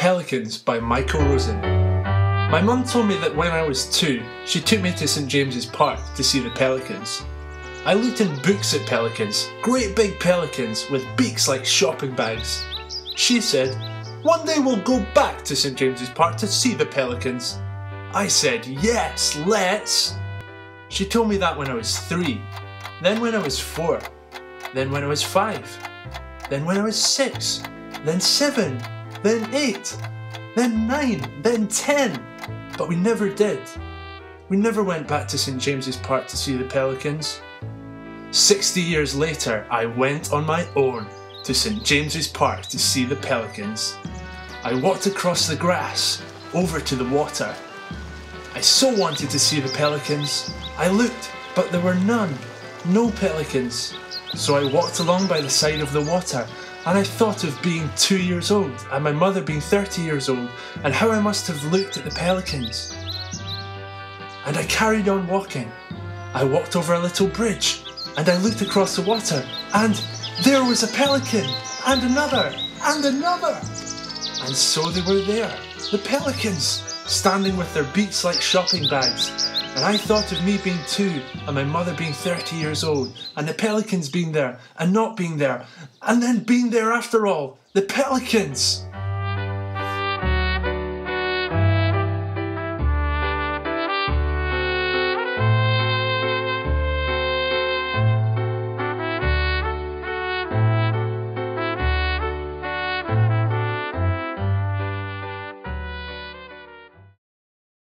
Pelicans by Michael Rosen. My mum told me that when I was two, she took me to St James's Park to see the pelicans. I looked in books at pelicans, great big pelicans with beaks like shopping bags. She said, One day we'll go back to St James's Park to see the pelicans. I said, Yes, let's. She told me that when I was three, then when I was four, then when I was five, then when I was six, then seven, then eight, then nine, then ten. But we never did. We never went back to St James's Park to see the pelicans. 60 years later, I went on my own to St James's Park to see the pelicans. I walked across the grass, over to the water. I so wanted to see the pelicans. I looked, but there were none. No pelicans. So I walked along by the side of the water and I thought of being two years old and my mother being 30 years old and how I must have looked at the pelicans. And I carried on walking. I walked over a little bridge and I looked across the water and there was a pelican and another and another. And so they were there, the pelicans, standing with their beaks like shopping bags and I thought of me being two and my mother being 30 years old and the pelicans being there and not being there and then being there after all. The pelicans!